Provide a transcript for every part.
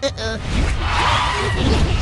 Uh-oh.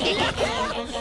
かっこいい!